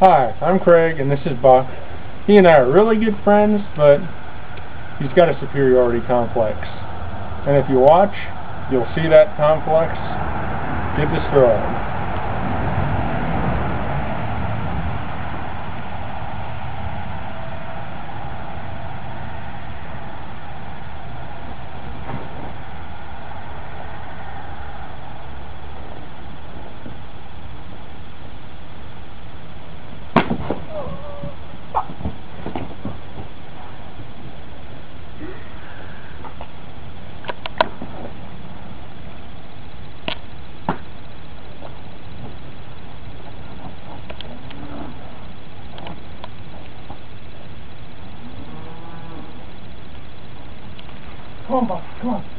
Hi, I'm Craig, and this is Buck. He and I are really good friends, but he's got a superiority complex. And if you watch, you'll see that complex get destroyed. Come on, come on.